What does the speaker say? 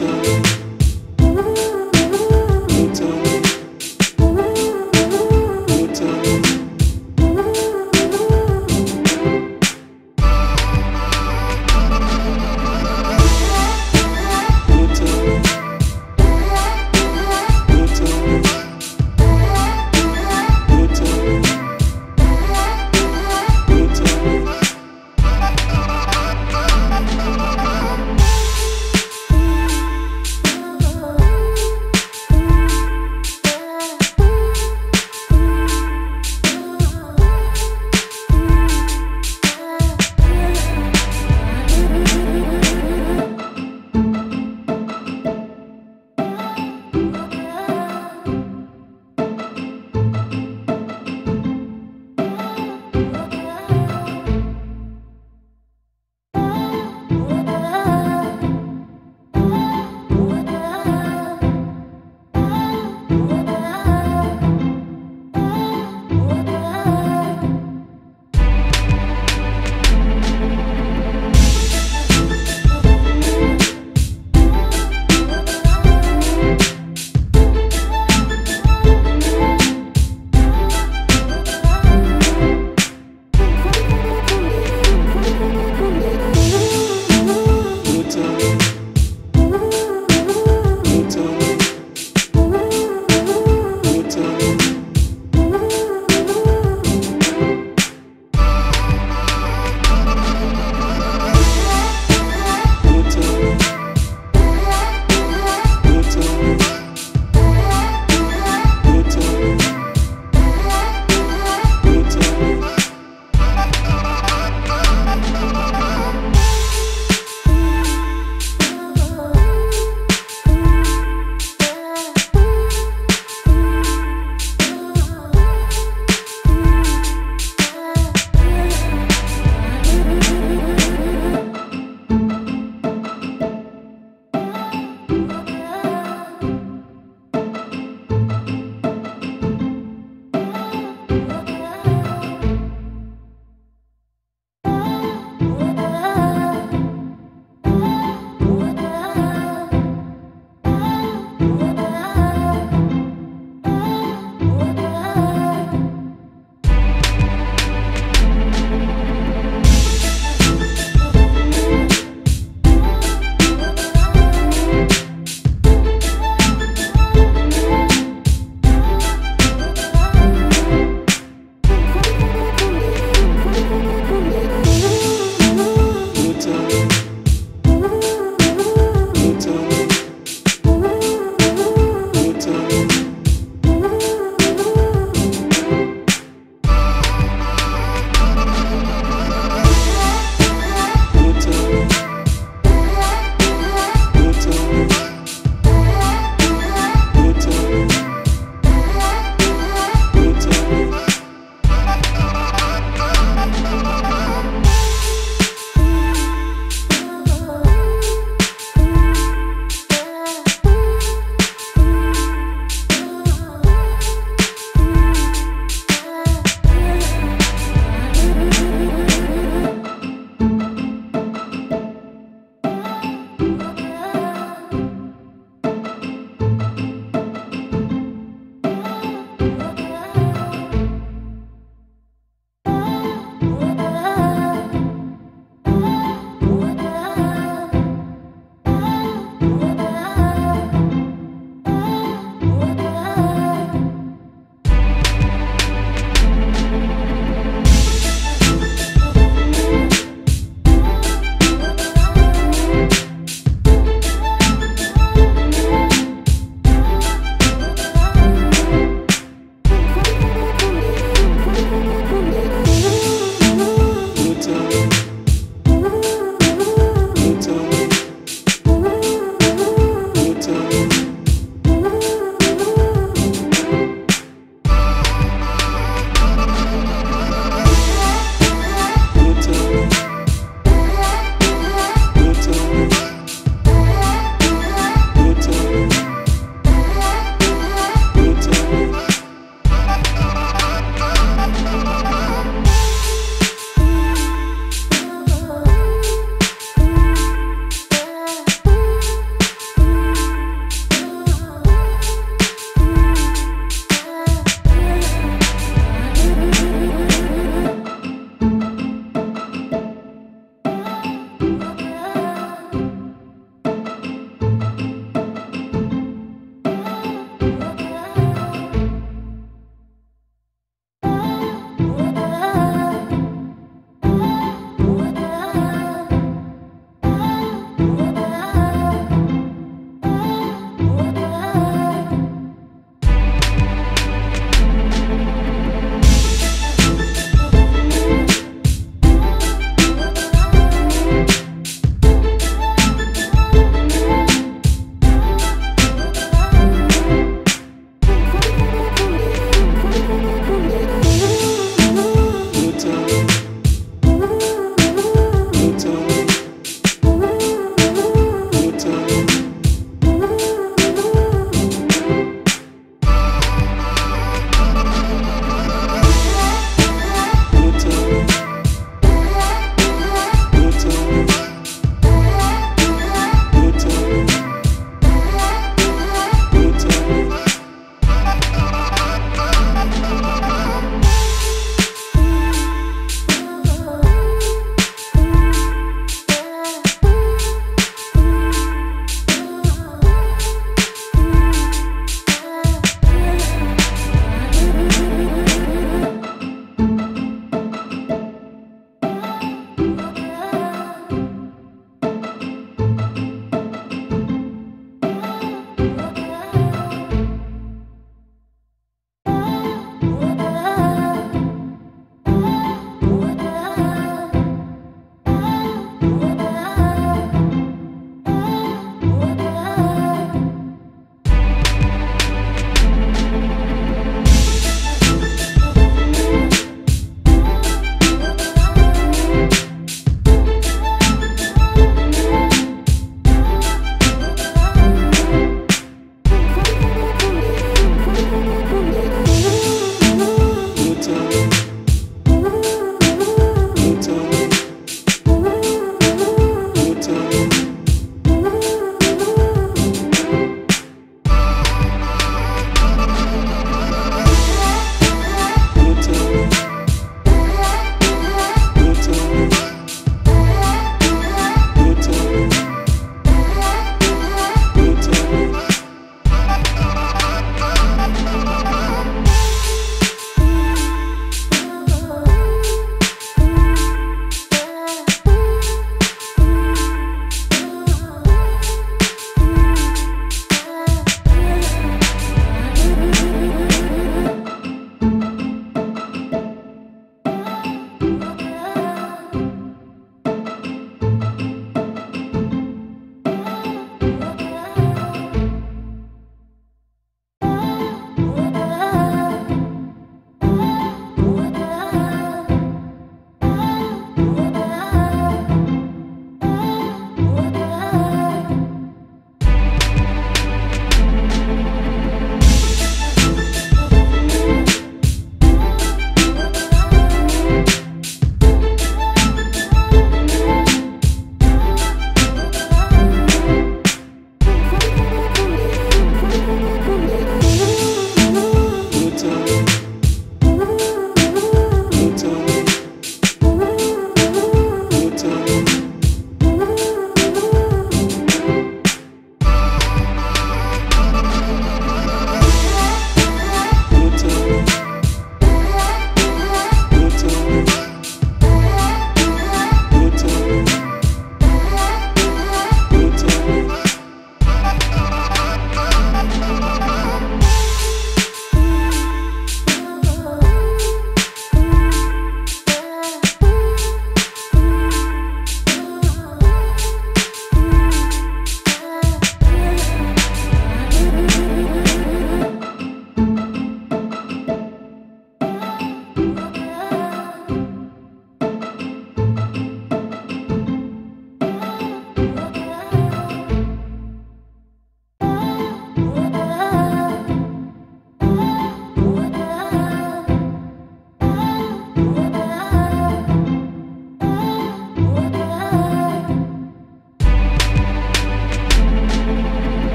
time.